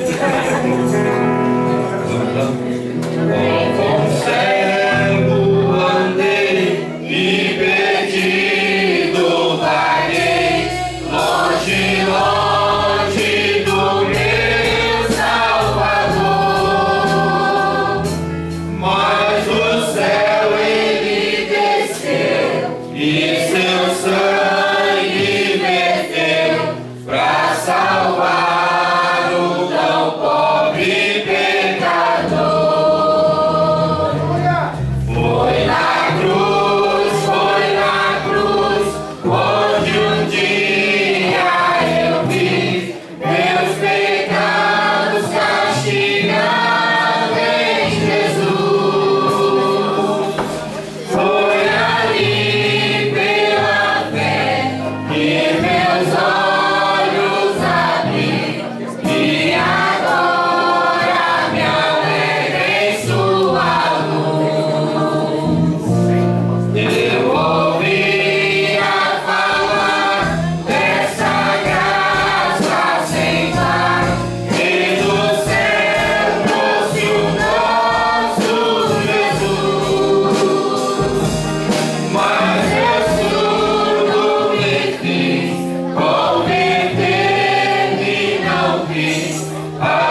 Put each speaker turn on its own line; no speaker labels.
Yeah. Ah.